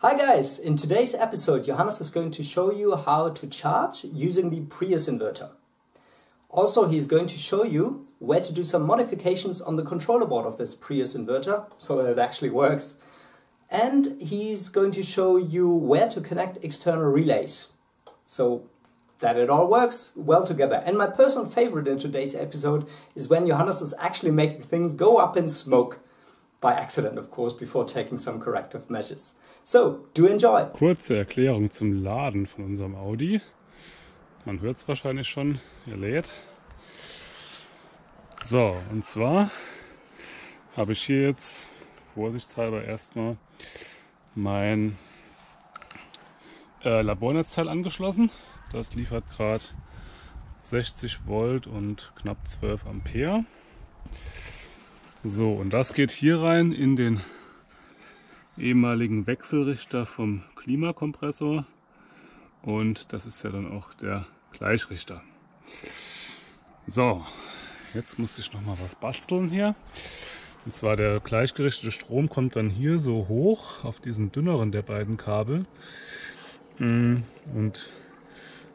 Hi guys! In today's episode, Johannes is going to show you how to charge using the Prius inverter. Also, he's going to show you where to do some modifications on the controller board of this Prius inverter so that it actually works. And he's going to show you where to connect external relays so that it all works well together. And my personal favorite in today's episode is when Johannes is actually making things go up in smoke. By accident, of course, before taking some corrective measures. So, do enjoy! Kurze Erklärung zum Laden von unserem Audi. Man hört es wahrscheinlich schon, er lädt. So, und zwar habe ich hier jetzt vorsichtshalber erstmal mein äh, Labornetzteil angeschlossen. Das liefert gerade 60 Volt und knapp 12 Ampere. So, und das geht hier rein in den ehemaligen Wechselrichter vom Klimakompressor. Und das ist ja dann auch der Gleichrichter. So, jetzt muss ich noch mal was basteln hier. Und zwar der gleichgerichtete Strom kommt dann hier so hoch auf diesen dünneren der beiden Kabel. Mm, und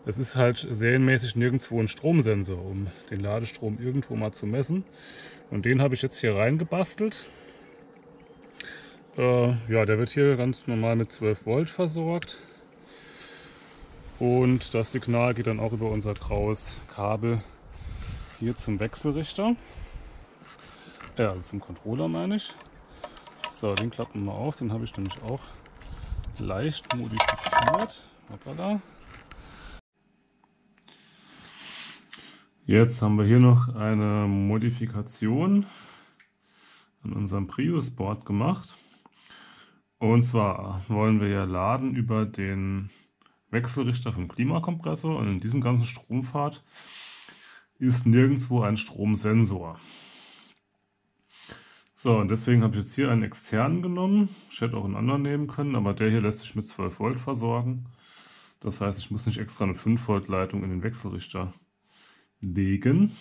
es ist halt serienmäßig nirgendwo ein Stromsensor, um den Ladestrom irgendwo mal zu messen. Und den habe ich jetzt hier reingebastelt. Äh, ja, der wird hier ganz normal mit 12 Volt versorgt. Und das Signal geht dann auch über unser graues Kabel hier zum Wechselrichter. Ja, also zum Controller meine ich. So, den klappen wir auf. Den habe ich nämlich auch leicht modifiziert. Hoppala. Jetzt haben wir hier noch eine Modifikation an unserem Prius-Board gemacht. Und zwar wollen wir ja laden über den Wechselrichter vom Klimakompressor und in diesem ganzen Strompfad ist nirgendwo ein Stromsensor. So, und deswegen habe ich jetzt hier einen externen genommen. Ich hätte auch einen anderen nehmen können, aber der hier lässt sich mit 12 Volt versorgen. Das heißt, ich muss nicht extra eine 5 Volt Leitung in den Wechselrichter legen.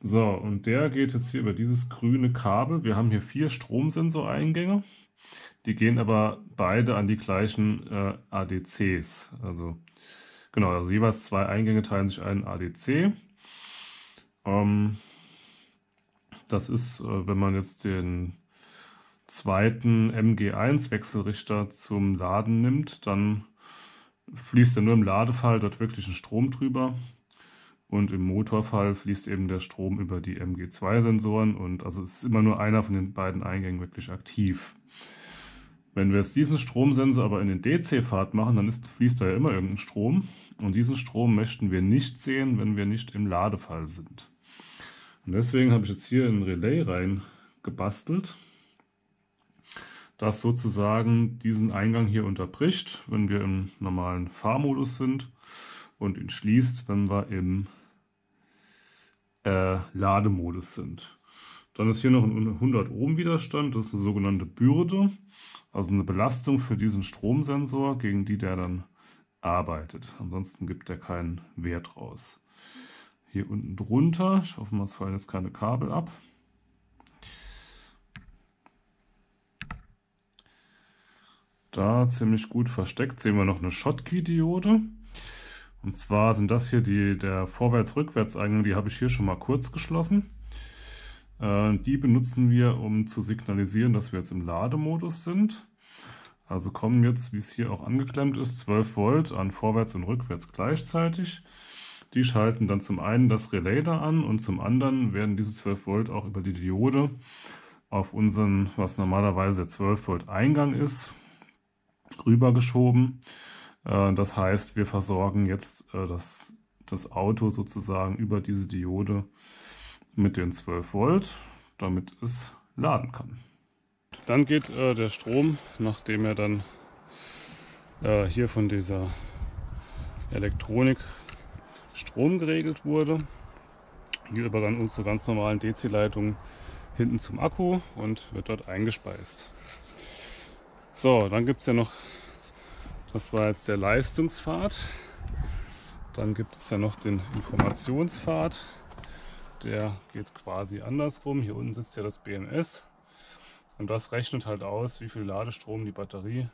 So, und der geht jetzt hier über dieses grüne Kabel. Wir haben hier vier Stromsensoreingänge. Die gehen aber beide an die gleichen äh, ADCs. Also genau, also jeweils zwei Eingänge teilen sich einen ADC. Ähm, das ist, äh, wenn man jetzt den zweiten MG1 Wechselrichter zum Laden nimmt, dann fließt er nur im Ladefall dort wirklich ein Strom drüber. Und im Motorfall fließt eben der Strom über die MG2-Sensoren und also ist immer nur einer von den beiden Eingängen wirklich aktiv. Wenn wir jetzt diesen Stromsensor aber in den DC-Pfad machen, dann ist, fließt da ja immer irgendein Strom. Und diesen Strom möchten wir nicht sehen, wenn wir nicht im Ladefall sind. Und deswegen habe ich jetzt hier ein Relay rein gebastelt, das sozusagen diesen Eingang hier unterbricht, wenn wir im normalen Fahrmodus sind und ihn schließt, wenn wir im äh, Lademodus sind. Dann ist hier noch ein 100 Ohm Widerstand, das ist eine sogenannte Bürde, also eine Belastung für diesen Stromsensor, gegen die der dann arbeitet. Ansonsten gibt er keinen Wert raus. Hier unten drunter, ich hoffe mal, es fallen jetzt keine Kabel ab. Da ziemlich gut versteckt sehen wir noch eine Schottky-Diode. Und zwar sind das hier die, der Vorwärts-Rückwärts-Eingang, die habe ich hier schon mal kurz geschlossen. Äh, die benutzen wir, um zu signalisieren, dass wir jetzt im Lademodus sind. Also kommen jetzt, wie es hier auch angeklemmt ist, 12 Volt an Vorwärts und Rückwärts gleichzeitig. Die schalten dann zum einen das Relay da an und zum anderen werden diese 12 Volt auch über die Diode auf unseren, was normalerweise der 12 Volt Eingang ist, rübergeschoben. Äh, das heißt, wir versorgen jetzt äh, das, das Auto sozusagen über diese Diode mit den 12 Volt, damit es laden kann. Dann geht äh, der Strom, nachdem er dann äh, hier von dieser Elektronik Strom geregelt wurde, hier über dann unsere ganz normalen DC-Leitungen hinten zum Akku und wird dort eingespeist. So, dann gibt es ja noch das war jetzt der Leistungspfad. Dann gibt es ja noch den Informationspfad. Der geht quasi andersrum. Hier unten sitzt ja das BMS. Und das rechnet halt aus, wie viel Ladestrom die Batterie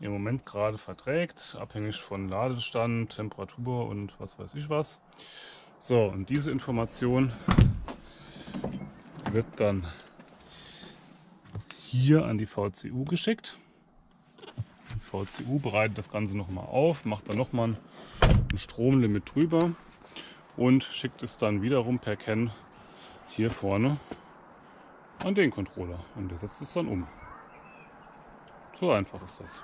im Moment gerade verträgt, abhängig von Ladestand, Temperatur und was weiß ich was. So, und diese Information wird dann hier an die VCU geschickt. Die VCU bereitet das Ganze nochmal auf, macht dann nochmal ein Stromlimit drüber und schickt es dann wiederum per CAN hier vorne an den Controller und der setzt es dann um. So einfach ist das.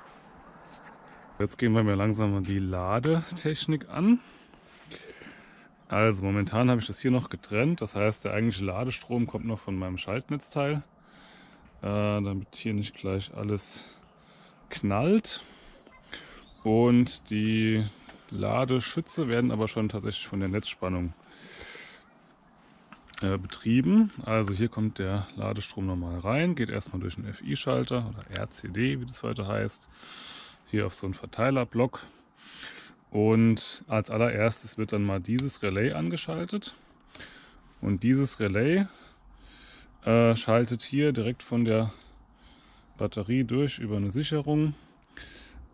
Jetzt gehen wir mir langsam mal die Ladetechnik an. Also momentan habe ich das hier noch getrennt. Das heißt, der eigentliche Ladestrom kommt noch von meinem Schaltnetzteil, äh, damit hier nicht gleich alles knallt. Und die Ladeschütze werden aber schon tatsächlich von der Netzspannung äh, betrieben. Also hier kommt der Ladestrom normal rein, geht erstmal durch einen FI-Schalter oder RCD, wie das heute heißt, hier auf so einen Verteilerblock. Und als allererstes wird dann mal dieses Relais angeschaltet. Und dieses Relais äh, schaltet hier direkt von der Batterie durch über eine Sicherung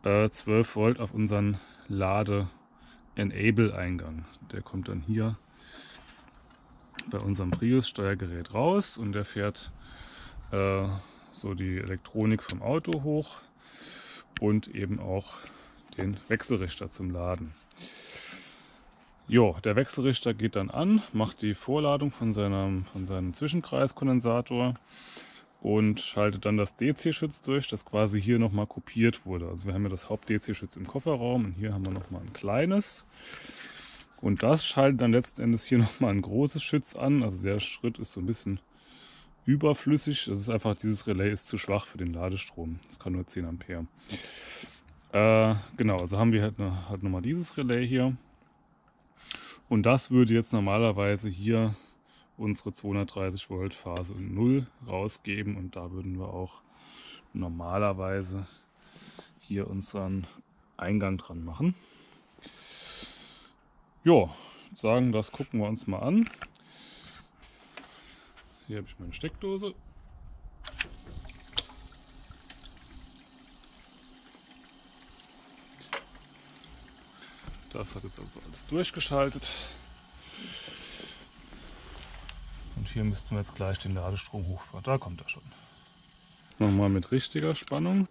äh, 12 Volt auf unseren Lade-Enable-Eingang. Der kommt dann hier bei unserem Prius-Steuergerät raus und der fährt äh, so die Elektronik vom Auto hoch und eben auch den Wechselrichter zum Laden. Jo, der Wechselrichter geht dann an, macht die Vorladung von seinem, von seinem Zwischenkreiskondensator und schaltet dann das DC-Schütz durch, das quasi hier nochmal kopiert wurde. Also wir haben ja das Haupt-DC-Schütz im Kofferraum und hier haben wir nochmal ein kleines. Und das schaltet dann letzten Endes hier nochmal ein großes Schütz an. Also der Schritt ist so ein bisschen überflüssig. Das ist einfach, dieses Relais ist zu schwach für den Ladestrom. Das kann nur 10 Ampere. Äh, genau, also haben wir halt, halt nochmal dieses Relais hier. Und das würde jetzt normalerweise hier unsere 230 Volt Phase 0 rausgeben und da würden wir auch normalerweise hier unseren Eingang dran machen. Ja, sagen, das gucken wir uns mal an. Hier habe ich meine Steckdose. Das hat jetzt also alles durchgeschaltet. Und hier müssten wir jetzt gleich den Ladestrom hochfahren. Da kommt er schon. Jetzt nochmal mit richtiger Spannung.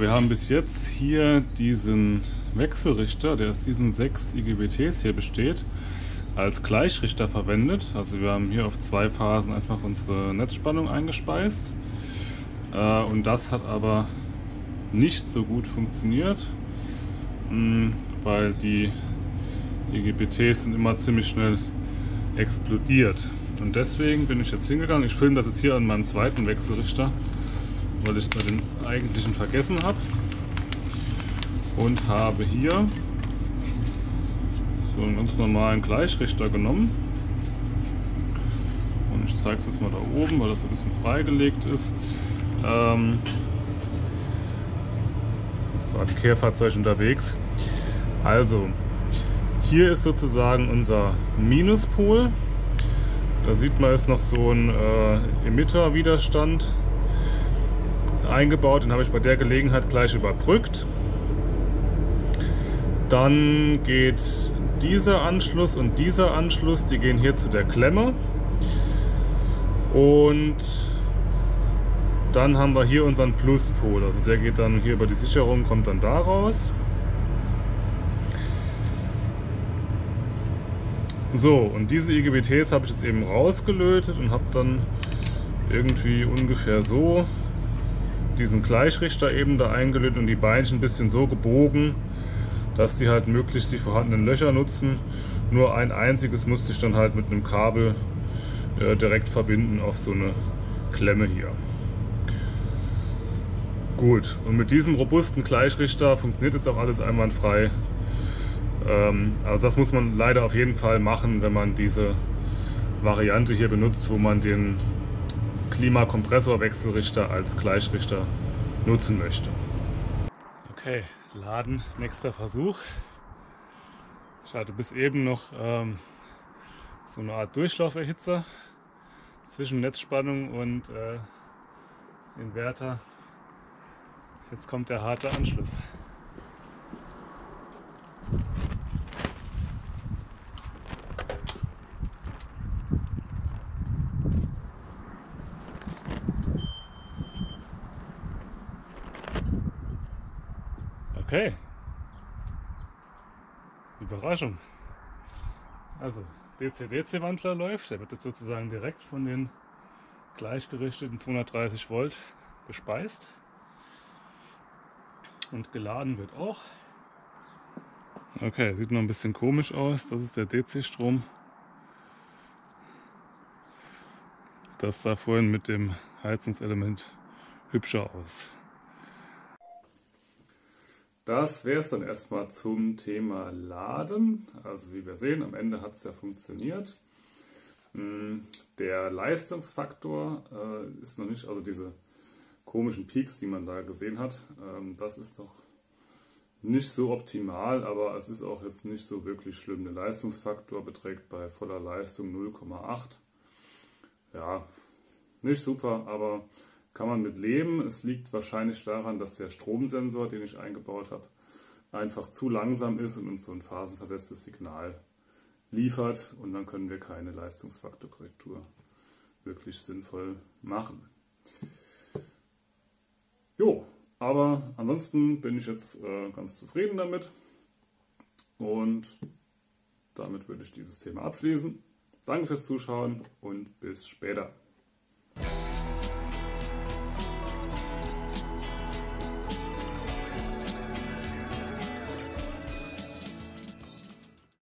Wir haben bis jetzt hier diesen Wechselrichter, der aus diesen sechs IGBTs hier besteht, als Gleichrichter verwendet. Also wir haben hier auf zwei Phasen einfach unsere Netzspannung eingespeist. Äh, und das hat aber nicht so gut funktioniert, hm, weil die IGBTs sind immer ziemlich schnell explodiert. Und deswegen bin ich jetzt hingegangen. Ich filme das jetzt hier an meinem zweiten Wechselrichter weil ich bei den eigentlichen vergessen habe. Und habe hier so einen ganz normalen Gleichrichter genommen. Und ich zeige es jetzt mal da oben, weil das ein bisschen freigelegt ist. Ähm, ist gerade ein Kehrfahrzeug unterwegs. Also, hier ist sozusagen unser Minuspol. Da sieht man ist noch so ein äh, Emitter-Widerstand eingebaut. Den habe ich bei der Gelegenheit gleich überbrückt. Dann geht dieser Anschluss und dieser Anschluss, die gehen hier zu der Klemme. Und dann haben wir hier unseren Pluspol. Also der geht dann hier über die Sicherung, kommt dann da raus. So, und diese IGBTs habe ich jetzt eben rausgelötet und habe dann irgendwie ungefähr so diesen Gleichrichter eben da eingelötet und die Beinchen ein bisschen so gebogen, dass die halt möglichst die vorhandenen Löcher nutzen. Nur ein einziges musste ich dann halt mit einem Kabel äh, direkt verbinden auf so eine Klemme hier. Gut, und mit diesem robusten Gleichrichter funktioniert jetzt auch alles einwandfrei. Ähm, also das muss man leider auf jeden Fall machen, wenn man diese Variante hier benutzt, wo man den Klimakompressorwechselrichter als Gleichrichter nutzen möchte. Okay, laden, nächster Versuch. Ich hatte bis eben noch ähm, so eine Art Durchlauferhitzer zwischen Netzspannung und äh, Inverter. Jetzt kommt der harte Anschluss. Okay. Überraschung. Also, DC-DC-Wandler läuft. Der wird jetzt sozusagen direkt von den gleichgerichteten 230 Volt gespeist. Und geladen wird auch. Okay, sieht noch ein bisschen komisch aus. Das ist der DC-Strom. Das sah vorhin mit dem Heizungselement hübscher aus. Das wäre es dann erstmal zum Thema Laden. Also wie wir sehen, am Ende hat es ja funktioniert. Hm, der Leistungsfaktor äh, ist noch nicht, also diese komischen Peaks, die man da gesehen hat, ähm, das ist noch nicht so optimal, aber es ist auch jetzt nicht so wirklich schlimm. Der Leistungsfaktor beträgt bei voller Leistung 0,8. Ja, nicht super, aber kann man mit leben. Es liegt wahrscheinlich daran, dass der Stromsensor, den ich eingebaut habe, einfach zu langsam ist und uns so ein phasenversetztes Signal liefert und dann können wir keine Leistungsfaktorkorrektur wirklich sinnvoll machen. Jo, aber ansonsten bin ich jetzt äh, ganz zufrieden damit und damit würde ich dieses Thema abschließen. Danke fürs Zuschauen und bis später.